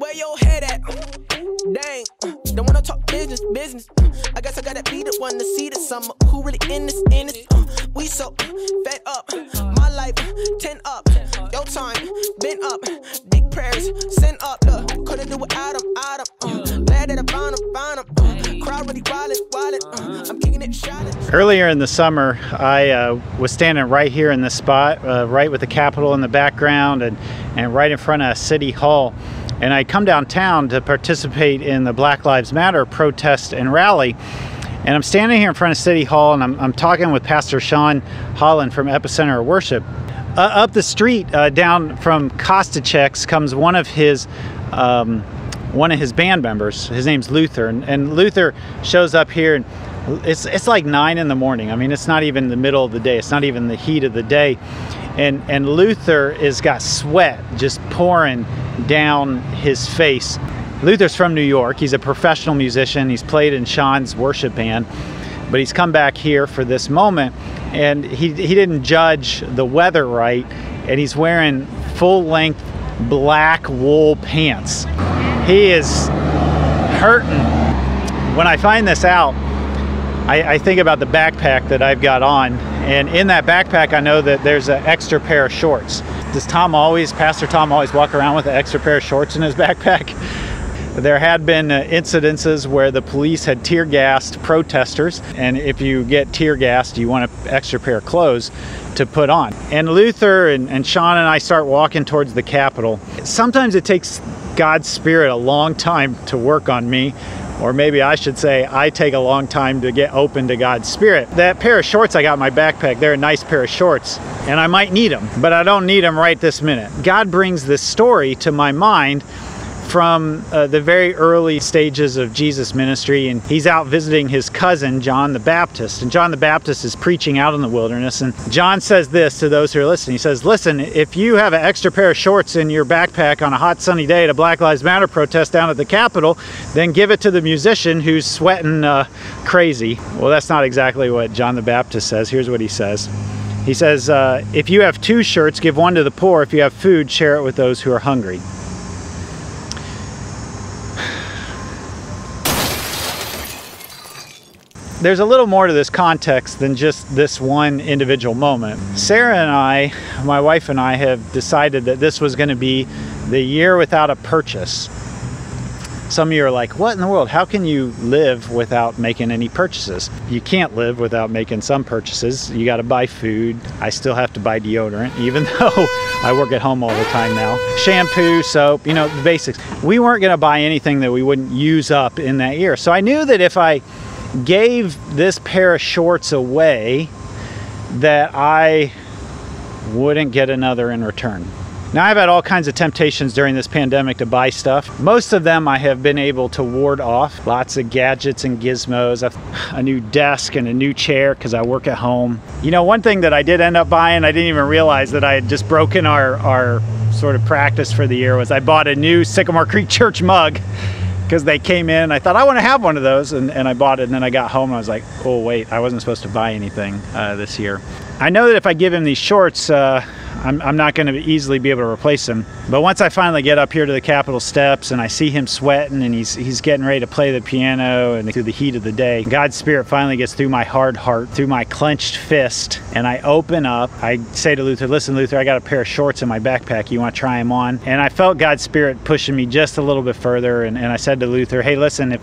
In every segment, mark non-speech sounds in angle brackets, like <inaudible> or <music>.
Where your head at? Dang, don't wanna talk business, business. I guess I gotta be the one to see the summer. Who really in this, in this? Uh, we so fed up. My life, 10 up. Your time, been up. Big prayers, send up. Look, couldn't do without him, out him. Uh, glad that I found him, found him. Uh, crowd really wildin'. Uh, I'm kicking it, shouting. Earlier in the summer, I uh, was standing right here in this spot, uh, right with the Capitol in the background and, and right in front of City Hall. And I come downtown to participate in the Black Lives Matter protest and rally. And I'm standing here in front of City Hall and I'm, I'm talking with Pastor Sean Holland from Epicenter of Worship. Uh, up the street, uh, down from Kositchek's, comes one of his um, one of his band members. His name's Luther, and, and Luther shows up here and it's it's like nine in the morning. I mean, it's not even the middle of the day. It's not even the heat of the day, and and Luther is got sweat just pouring down his face. Luther's from New York. He's a professional musician. He's played in Sean's worship band, but he's come back here for this moment, and he he didn't judge the weather right, and he's wearing full length black wool pants. He is hurting. When I find this out, I, I, think about the backpack that I've got on, and in that backpack, I know that there's an extra pair of shorts. Does Tom always, Pastor Tom, always walk around with an extra pair of shorts in his <laughs> backpack? There had been uh, incidences where the police had tear gassed protesters, and if you get tear gassed, you want an extra pair of clothes to put on. And Luther and, and Sean and I start walking towards the Capitol. Sometimes it takes God's Spirit a long time to work on me or maybe I should say I take a long time to get open to God's Spirit. That pair of shorts I got in my backpack, they're a nice pair of shorts, and I might need them, but I don't need them right this minute. God brings this story to my mind from uh, the very early stages of Jesus' ministry, and he's out visiting his cousin, John the Baptist. And John the Baptist is preaching out in the wilderness. And John says this to those who are listening He says, Listen, if you have an extra pair of shorts in your backpack on a hot sunny day at a Black Lives Matter protest down at the Capitol, then give it to the musician who's sweating uh, crazy. Well, that's not exactly what John the Baptist says. Here's what he says. He says, uh, If you have two shirts, give one to the poor. If you have food, share it with those who are hungry. There's a little more to this context than just this one individual moment. Sarah and I, my wife and I, have decided that this was going to be the year without a purchase. Some of you are like, what in the world? How can you live without making any purchases? You can't live without making some purchases. You got to buy food. I still have to buy deodorant, even <laughs> though I work at home all the time now. Shampoo, soap, you know, the basics. We weren't going to buy anything that we wouldn't use up in that year. So I knew that if I gave this pair of shorts away that I wouldn't get another in return. Now, I've had all kinds of temptations during this pandemic to buy stuff. Most of them I have been able to ward off. Lots of gadgets and gizmos, a new desk and a new chair because I work at home. You know, one thing that I did end up buying, I didn't even realize that I had just broken our, our sort of practice for the year, was I bought a new Sycamore Creek <laughs> Church mug because they came in. I thought I want to have one of those, and, and I bought it. And then I got home and I was like, oh wait, I wasn't supposed to buy anything uh, this year. I know that if I give him these shorts, uh, I'm, I'm not going to easily be able to replace him. But once I finally get up here to the Capitol steps and I see him sweating and he's, he's getting ready to play the piano and through the heat of the day, God's Spirit finally gets through my hard heart, through my clenched fist, and I open up. I say to Luther, Listen, Luther, I got a pair of shorts in my backpack. You want to try them on? And I felt God's Spirit pushing me just a little bit further. And, and I said to Luther, Hey, listen, if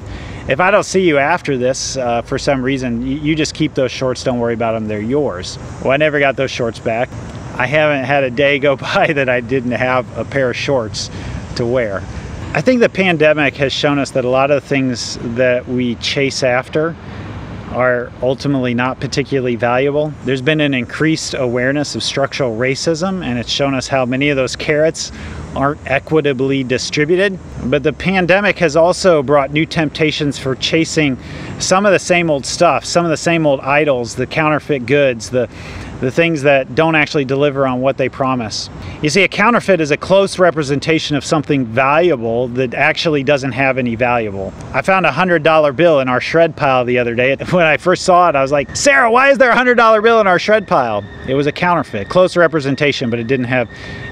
if I don't see you after this uh, for some reason, you, you, just keep those shorts. Don't worry about them. They're yours. Well, I never got those shorts back. I haven't had a day go <laughs> by that I didn't have a pair of shorts to wear. I think the pandemic has shown us that a lot of the things that we chase after are ultimately not particularly valuable. There's been an increased awareness of structural racism, and it's shown us how many of those carrots aren't equitably distributed. But the pandemic has also brought new temptations for chasing some of the same old stuff, some of the same old idols, the counterfeit goods, the the things that don't actually deliver on what they promise. You see, a counterfeit is a close representation of something valuable that actually doesn't have any valuable. I found a $100 bill in our shred pile the other day. <laughs> When I first saw it, I was like, Sarah, why is there a $100 bill in our shred pile? It was a counterfeit, close representation, but it didn't have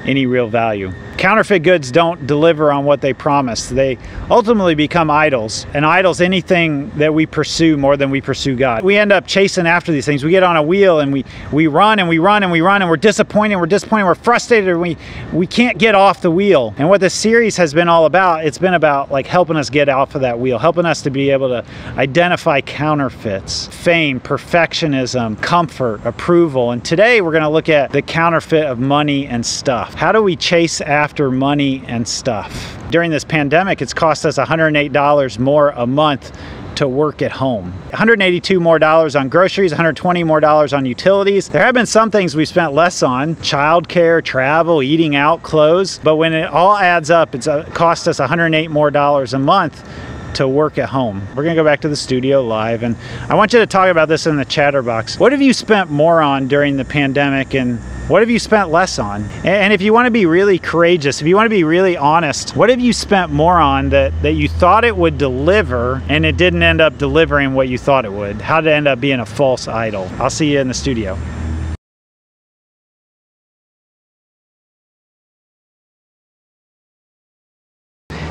any real value. Counterfeit goods don't deliver on what they promise. They ultimately become idols, and idols anything that we pursue more than we pursue God. We end up chasing after these things. We get on a wheel and we we run and we run and we run and we're disappointed, we're disappointed, we're frustrated, and we we can't get off the wheel. And what this series has been all about, it's been about like helping us get off of that wheel, helping us to be able to identify counterfeits, fame, perfectionism, comfort, approval. And today we're going to look at the counterfeit of money and stuff. How do we chase after money and stuff? During this pandemic, it's cost us $108 more a month to work at home. 182 more dollars on groceries, 120 more dollars on utilities. There have been some things we've spent less on, childcare, travel, eating out, clothes, but when it all adds up, it's uh, cost us 108 more dollars a month to work at home. We're gonna go back to the studio live and I want you to talk about this in the chatterbox. What have you spent more on during the pandemic and what have you spent less on? And if you want to be really courageous, if you want to be really honest, what have you spent more on that, that you thought it would deliver and it didn't end up delivering what you thought it would? How did it end up being a false idol? I'll see you in the studio.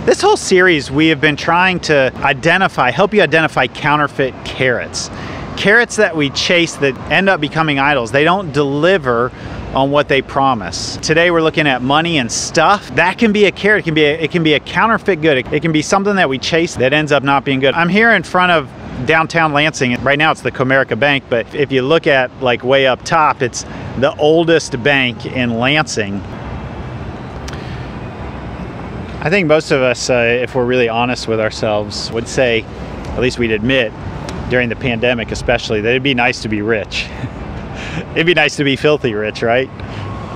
This whole series, we have been trying to identify, help you identify counterfeit carrots. Carrots that we chase that end up becoming idols. They don't deliver on what they promise. Today we're looking at money and stuff. That can be a carrot, it can be a, it can be a counterfeit good. It, it can be something that we chase that ends up not being good. I'm here in front of downtown Lansing. Right now it's the Comerica Bank, but if you look at like way up top, it's the oldest bank in Lansing. I think most of us, uh, if we're really honest with ourselves, would say, at least we'd admit, during the pandemic especially, that it'd be nice to be rich. <laughs> <laughs> it'd be nice to be filthy rich, right?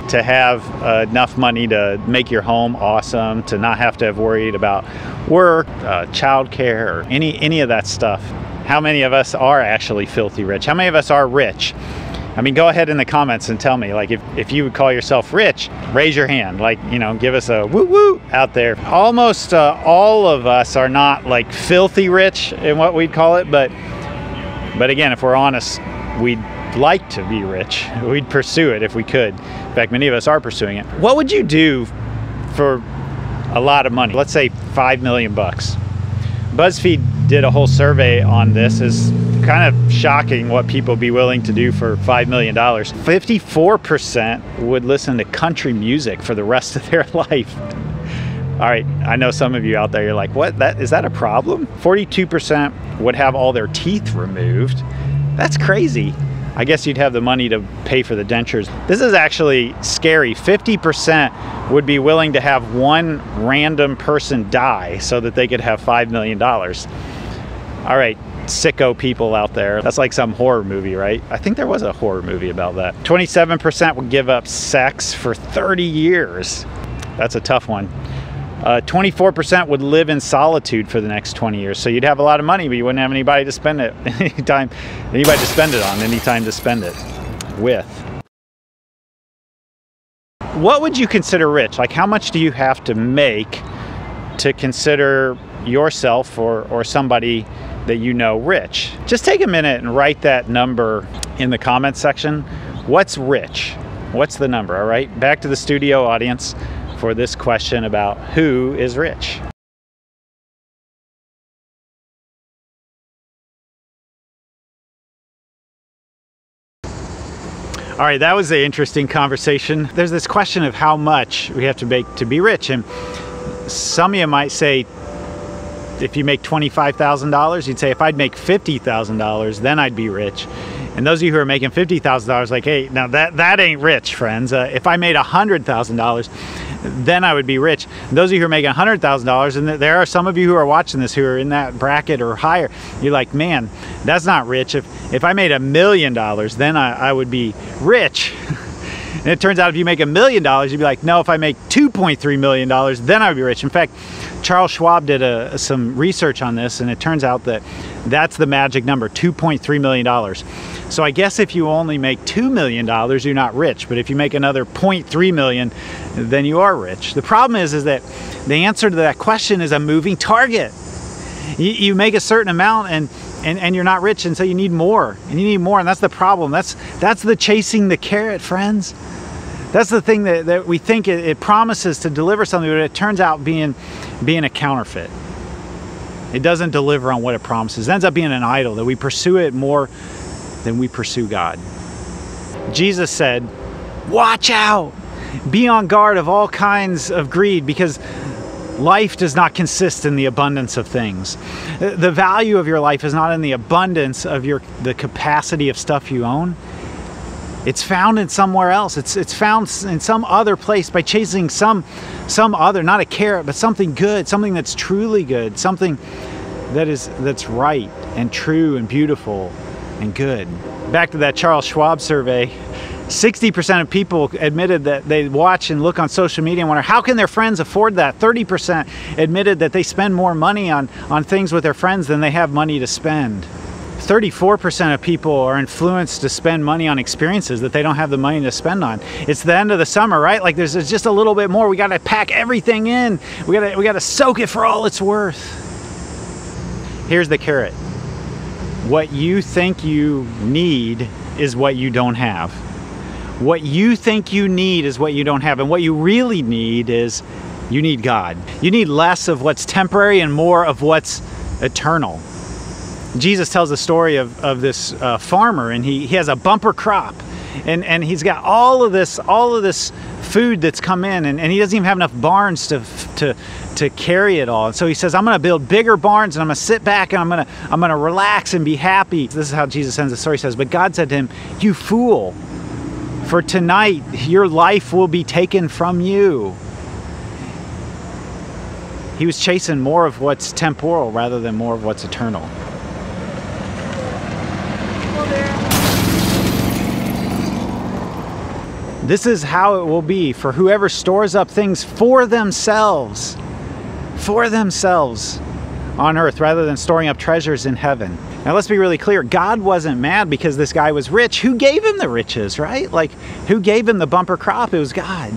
To have uh, enough money to make your home awesome, to not have to have worried about work, uh, childcare, or any any of that stuff. How many of us are actually filthy rich? How many of us are rich? I mean, go ahead in the comments and tell me, like, if, if you would call yourself rich, raise your hand. Like, you know, give us a woo woo out there. Almost uh, all of us are not like filthy rich in what we'd call it, but but again, if we're honest, we'd like to be rich. <laughs> We'd pursue it if we could. In fact, many of us are pursuing it. What would you do for a lot of money? Let's say five million bucks. BuzzFeed did a whole survey on this. is kind of shocking what people be willing to do for $5 million. 54% would listen to country music for the rest <laughs> of their life. All right, I know some of you out there, you're like, what? That is that a problem? 42% would have all their teeth removed. That's crazy. I guess you'd have the money to pay for the dentures. This is actually scary. 50% would be willing to have one random person die so that they could have $5 million. All right, sicko people out there. That's like some horror movie, right? I think there was a horror movie about that. 27% would give up sex for 30 years. That's a tough one. Uh, 24% would live in solitude for the next 20 years. So you'd have a lot of money, but you wouldn't have anybody to spend it <laughs> anytime, anybody to spend it on, any time to spend it with. What would you consider rich? Like how much do you have to make to consider yourself or, or somebody that you know rich? Just take a minute and write that number in the comments section. What's rich? What's the number? All right, back to the studio audience for this question about who is rich. All right, that was an interesting conversation. There's this question of how much we have to make to be rich. And some of you might say, if you make $25,000, you'd say, if I'd make $50,000, then I'd be rich. And those of you who are making $50,000, like, hey, now that, that ain't rich, friends. Uh, if I made $100,000, then I would be rich. Those of you who are making $100,000, and there are some of you who are watching this who are in that bracket or higher, you're like, man, that's not rich. If, if I made a million dollars, then I, I would be rich. <laughs> and it turns out if you make a million dollars, you'd be like, no, if I make $2.3 million, then I would be rich. In fact, Charles Schwab did a, some research on this, and it turns out that that's the magic number $2.3 million. So I guess if you only make $2 million, you're not rich. But if you make another 0.3 million, then you are rich. The problem is, is that the answer to that question is a moving target. You, you make a certain amount and and, and you're not rich and so you need more and you need more and that's the problem that's that's the chasing the carrot friends That's the thing that, that we think it, it promises to deliver something, but it turns out being being a counterfeit. It doesn't deliver on what it promises. It ends up being an idol that we pursue it more than we pursue God. Jesus said, Watch out! Be on guard of all kinds of greed because life does not consist in the abundance of things. The value of your life is not in the abundance of your the capacity of stuff you own. It's found in somewhere else. It's it's found in some other place by chasing some some other, not a carrot, but something good, something that's truly good, something that is that's right and true and beautiful and good. Back to that Charles Schwab survey, 60% of people admitted that they watch and look on social media and wonder how can their friends afford that? 30% admitted that they spend more money on, on things with their friends than they have money to spend. 34% of people are influenced to spend money on experiences that they don't have the money to spend on. It's the end of the summer right? Like there's, there's just a little bit more. We got to pack everything in. We got to we got to soak it for all it's worth. Here's the carrot what you think you need is what you don't have what you think you need is what you don't have. And what you really need is you need God. You need less of what's temporary and more of what's eternal. Jesus tells the story of, of this uh, farmer, and he, he has a bumper crop. And, and he's got all of this all of this food that's come in and, and he doesn't even have enough barns to, to, to carry it all. And so he says, I'm going to build bigger barns and I'm going to sit back and I'm going to I'm going to relax and be happy. This is how Jesus ends the story. He says, but God said to him, you fool. For tonight, your life will be taken from you. He was chasing more of what's temporal rather than more of what's eternal. This is how it will be for whoever stores up things for themselves, for themselves on earth rather than storing up treasures in heaven. Now, let's be really clear God wasn't mad because this guy was rich. Who gave him the riches, right? Like, who gave him the bumper crop? It was God.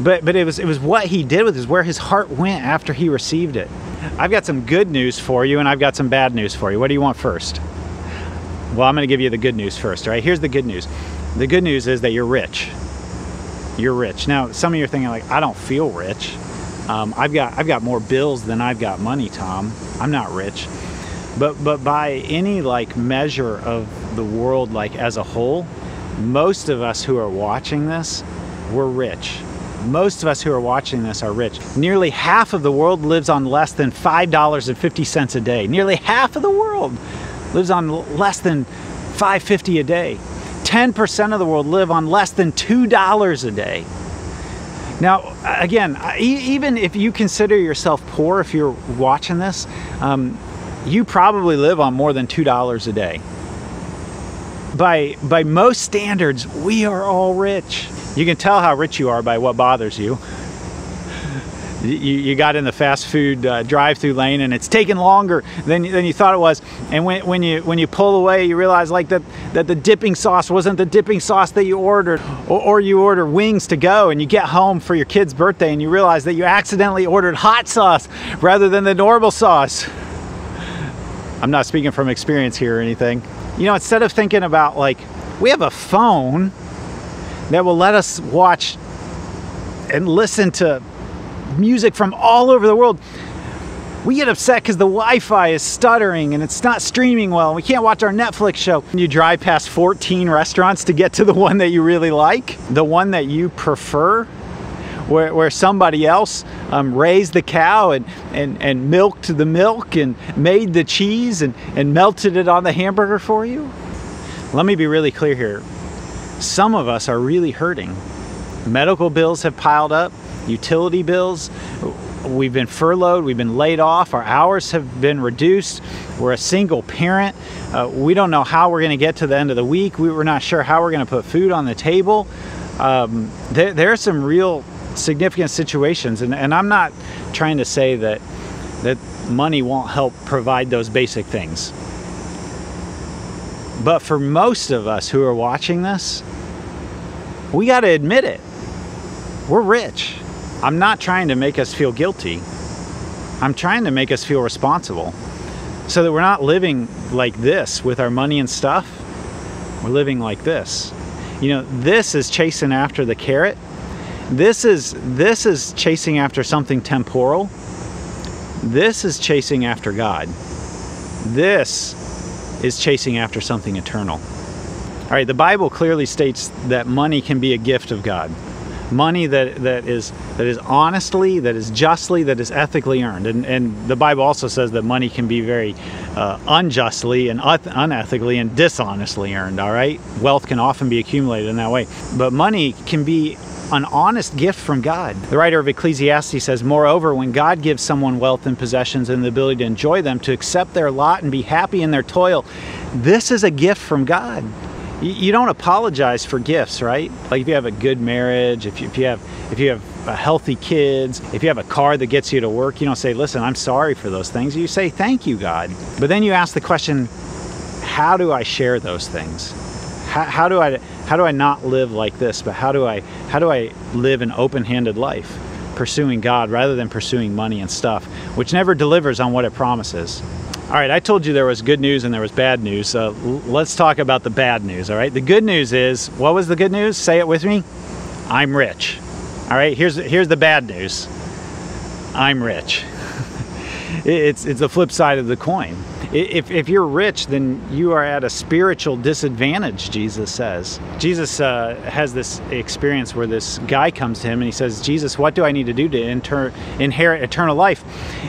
But, but it, was, it was what he did with it, where his heart went after he received it. I've got some good news for you, and I've got some bad news for you. What do you want first? Well, I'm going to give you the good news first, all right? Here's the good news the good news is that you're rich. You're rich. Now, some of you are thinking, like, I don't feel rich. Um, I've got I've got more bills than I've got money, Tom. I'm not rich. But but by any like measure of the world like as a whole, most of us who are watching this, we're rich. Most of us who are watching this are rich. Nearly half of the world lives on less than $5.50 a day. Nearly half of the world lives on less than 550 a day. 10% of the world live on less than $2 a day. Now, again, even if you consider yourself poor, if you're watching this, um, you probably live on more than $2 a day. By, by most standards, we are all rich. You can tell how rich you are by what bothers you. You, you got in the fast food uh, drive-through lane and it's taken longer than, than you thought it was. And when, when you when you pull away, you realize like that that the dipping sauce wasn't the dipping sauce that you ordered, or, or you order wings to go and you get home for your kid's birthday and you realize that you accidentally ordered hot sauce rather than the normal sauce. I'm not speaking from experience here or anything. You know, instead of thinking about like, we have a phone that will let us watch and listen to music from all over the world. We get upset because the Wi Fi is stuttering and it's not streaming well. We can't watch our Netflix show. You drive past 14 restaurants to get to the <laughs> one that you really like, the one that you prefer where, where somebody else um, raised the cow and, and, and milked the milk and made the cheese and, and melted it on the hamburger for you? Let me be really clear here. Some of us are really hurting. Medical bills have piled up, utility bills. We've been furloughed, we've been laid off, our hours have been reduced. We're a single parent. Uh, we don't know how we're going to get to the end of the week. We were not sure how we're going to put food on the table. Um, there, there are some real significant situations. And, and I'm not trying to say that that money won't help provide those basic things. But for most of us who are watching this, we got to admit it. We're rich. I'm not trying to make us feel guilty. I'm trying to make us feel responsible so that we're not living like this with our money and stuff. We're living like this. You know, this is chasing after the carrot. This is this is chasing after something temporal. This is chasing after God. This is chasing after something eternal. All right, the Bible clearly states that money can be a gift of God. Money that, that is that is honestly, that is justly, that is ethically earned. And, and the Bible also says that money can be very uh, unjustly and unethically and dishonestly earned, all right? Wealth can often be accumulated in that way. But money can be an honest gift from God. The writer of Ecclesiastes says, Moreover, when God gives someone wealth and possessions and the ability to enjoy them, to accept their lot and be happy in their toil, this is a gift from God you don't apologize for gifts, right? Like if you have a good marriage, if you, if you have if you have uh, healthy kids, if you have a car that gets you to work, you don't say, "Listen, I'm sorry for those things." You say, "Thank you, God." But then you ask the question, "How do I share those things? How, how do I how do I not live like this? But how do I how do I live an open-handed life, pursuing God rather than pursuing money and stuff, which never delivers on what it promises?" All right, I told you there was good news and there was bad news. So let's talk about the bad news. All right, the good news is what was the good news? Say it with me. I'm rich. All right, here's here's the bad news. I'm rich. <laughs> it's it's the flip side of the coin if, if you're rich, then you are at a spiritual disadvantage, Jesus says. Jesus uh, has this experience where this guy comes to him and he says, Jesus, what do I need to do to inter- inherit eternal life?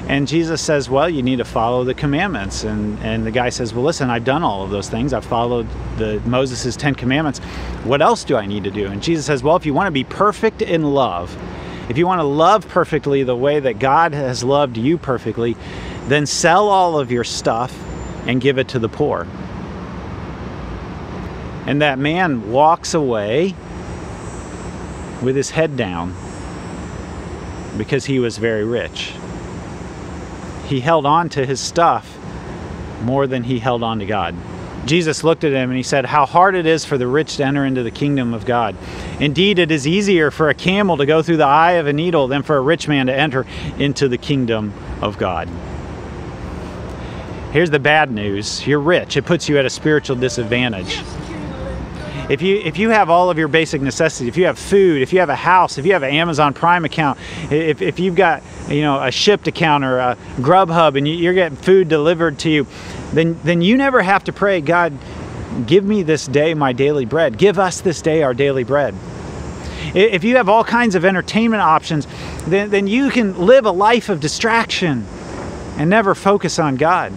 And Jesus says, Well, you need to follow the commandments. And, and the guy says, Well, listen, I've done all of those things. I've followed the Moses' Ten Commandments. What else do I need to do? And Jesus says, Well, if you want to be perfect in love, if you want to love perfectly the way that God has loved you perfectly, then sell all of your stuff and give it to the poor. And that man walks away with his head down because he was very rich. He held on to his stuff more than he held on to God. Jesus looked at him and he said, How hard it is for the rich to enter into the kingdom of God. Indeed, it is easier for a camel to go through the eye of a needle than for a rich man to enter into the kingdom of God. Here's the bad news you're rich, it puts you at a spiritual disadvantage. If you if you have all of your basic necessities, if you have food, if you have a house, if you have an Amazon Prime account, if, if you've got you know a Shipt account or a Grubhub and you're getting food delivered to you, then then you never have to pray, God, give me this day my daily bread. Give us this day our daily bread. If you have all kinds of entertainment options, then, then you can live a life of distraction and never focus on God.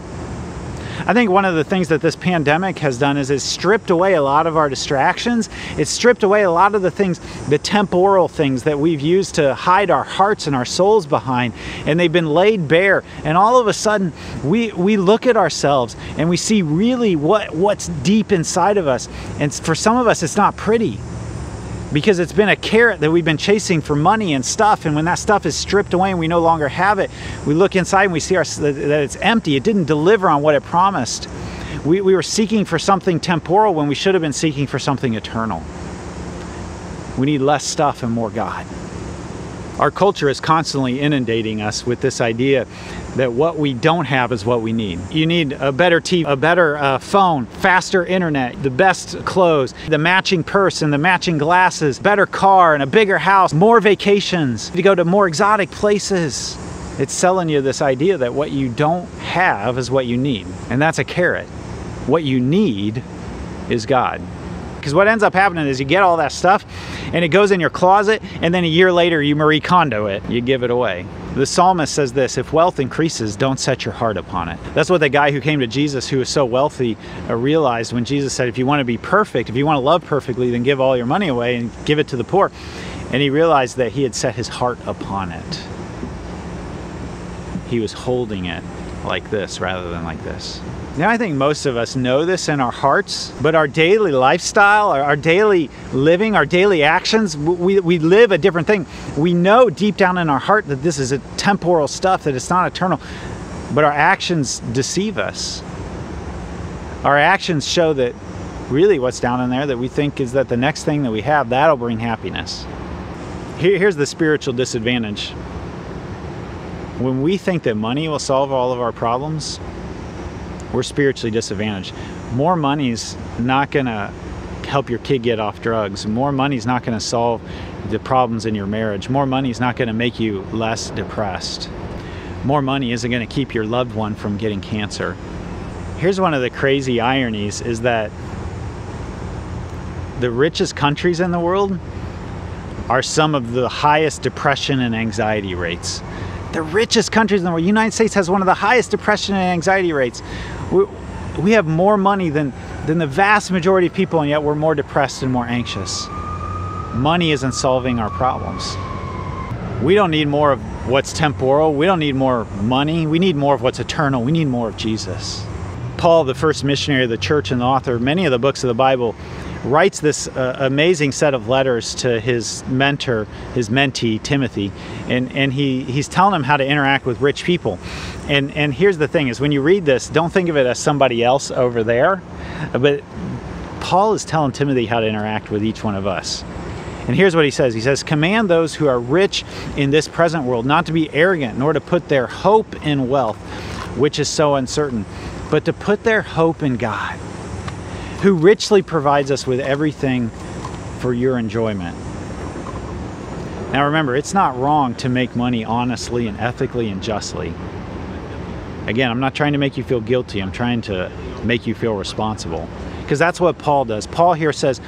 I think one of the things that this pandemic has done is it's stripped away a lot of our distractions. It's stripped away a lot of the things, the temporal things that we've used to hide our hearts and our souls behind, and they've been laid bare. And all of a sudden, we we look at ourselves and we see really what what's deep inside of us. And for some of us, it's not pretty because it's been a carrot that we've been chasing for money and stuff and when that stuff is stripped away and we no longer have it we look inside and we see our, that it's empty. It didn't deliver on what it promised. We, we were seeking for something temporal when we should have been seeking for something eternal. We need less stuff and more god our culture is constantly inundating us with this idea that what we don't have is what we need. You need a better TV, a better uh, phone, faster internet, the best clothes, the matching purse and the matching glasses, better car and a bigger house, more vacations, to go to more exotic places. It's selling you this idea that what you don't have is what you need. And that's a carrot. What you need is God. Because what ends up happening is you get all that stuff and it goes in your closet, and then a year later you Marie Kondo it, you give it away. The psalmist says this if wealth increases, don't set your heart upon it. That's what the guy who came to Jesus, who was so wealthy, uh, realized when Jesus said, If you want to be perfect, if you want to love perfectly, then give all your money away and give it to the poor. And he realized that he had set his heart upon it. He was holding it like this rather than like this. Now, I think most of us know this in our hearts, but our daily lifestyle, our, our, daily living, our daily actions, we, we live a different thing. We know deep down in our heart that this is a temporal stuff, that it's not eternal, but our actions deceive us. Our actions show that really what's down in there that we think is that the next thing that we have, that'll bring happiness. Here, here's the spiritual disadvantage. When we think that money will solve all of our problems, we're spiritually disadvantaged. More money's not going to help your kid get off drugs. More money is not going to solve the problems in your marriage. More money is not going to make you less depressed. More money isn't going to keep your loved one from getting cancer. Here's one of the crazy ironies is that the richest countries in the world are some of the highest depression and anxiety rates. The richest countries in the world, the United States has one of the highest depression and anxiety rates. We, we have more money than, than the vast majority of people, and yet we're more depressed and more anxious. Money isn't solving our problems. We don't need more of what's temporal. We don't need more money. We need more of what's eternal. We need more of Jesus. Paul, the first missionary of the church and the author of many of the books of the Bible, writes this uh, amazing set of letters to his mentor, his mentee, Timothy, and, and he, he's telling him how to interact with rich people. And, and here's the thing is when you read this, don't think of it as somebody else over there, but Paul is telling Timothy how to interact with each one of us. And here's what he says He says, Command those who are rich in this present world not to be arrogant, nor to put their hope in wealth, which is so uncertain, but to put their hope in God, who richly provides us with everything for your enjoyment. Now remember, it's not wrong to make money honestly and ethically and justly. Again, I'm not trying to make you feel guilty, I'm trying to make you feel responsible. Because that's what Paul does. Paul here says,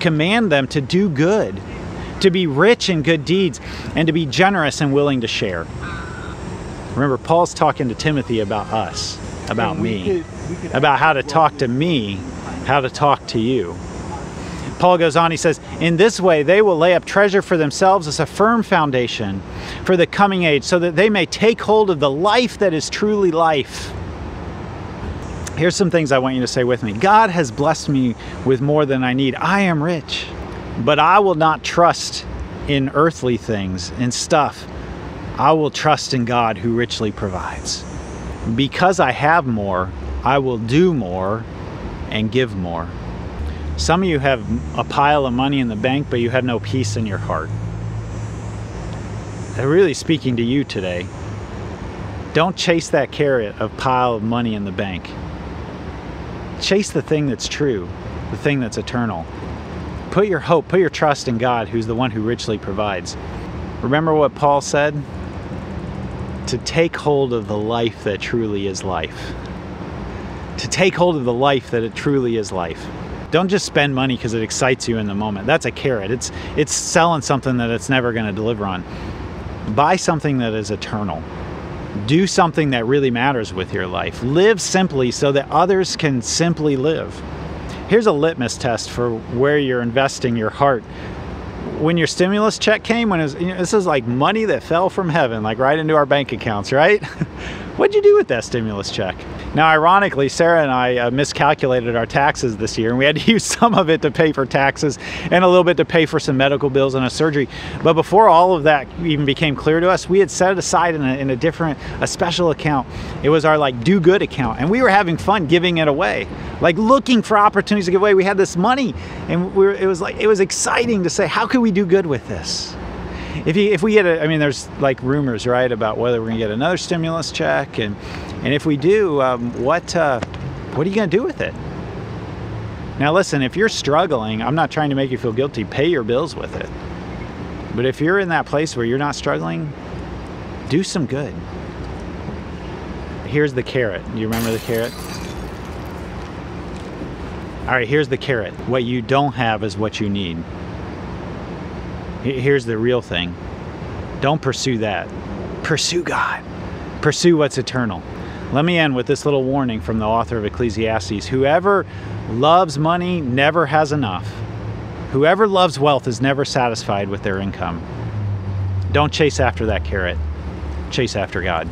command them to do good, to be rich in good deeds, and to be generous and willing to share. Remember, Paul's talking to Timothy about us, about me, about how to talk to me, how to talk to you. Paul goes on, he says, In this way they will lay up treasure for themselves as a firm foundation for the coming age, so that they may take hold of the life that is truly life. Here's some things I want you to say with me God has blessed me with more than I need. I am rich, but I will not trust in earthly things, and stuff. I will trust in God who richly provides. Because I have more, I will do more and give more. Some of you have a pile of money in the bank, but you have no peace in your heart. I'm really speaking to you today. Don't chase that carrot of pile of money in the bank. Chase the thing that's true, the thing that's eternal. Put your hope, put your trust in God, who's the one who richly provides. Remember what Paul said? To take hold of the life that truly is life. To take hold of the life that it truly is life. Don't just spend money because it excites you in the moment. That's a carrot. It's it's selling something that it's never going to deliver on. Buy something that is eternal. Do something that really matters with your life. Live simply so that others can simply live. Here's a litmus test for where you're investing your heart. When your stimulus check came, when was, you know, this is like money that fell from heaven, like right into our bank accounts, right? <laughs> What'd you do with that stimulus check? Now, ironically, Sarah and I uh, miscalculated our taxes this year, and we had to <laughs> use some of it to pay for taxes and a little bit to pay for some medical bills and a surgery. But before all of that even became clear to us, we had set it aside in a, in a different, a special account. It was our like do good account, and we were having fun giving it away, like looking for opportunities to give away. We had this money, and we were, it was like it was exciting to say, how could we do good with this? If you if we get a, I mean, there's like rumors, right, about whether we're gonna get another stimulus check, and and if we do, um, what uh, what are you gonna do with it? Now, listen, if you're struggling, I'm not trying to make you feel guilty. Pay your bills with it. But if you're in that place where you're not struggling, do some good. Here's the carrot. You remember the carrot? All right, here's the carrot. What you don't have is what you need. Here's the real thing don't pursue that. Pursue God, pursue what's eternal. Let me end with this little warning from the author of Ecclesiastes Whoever loves money never has enough. Whoever loves wealth is never satisfied with their income. Don't chase after that carrot, chase after God.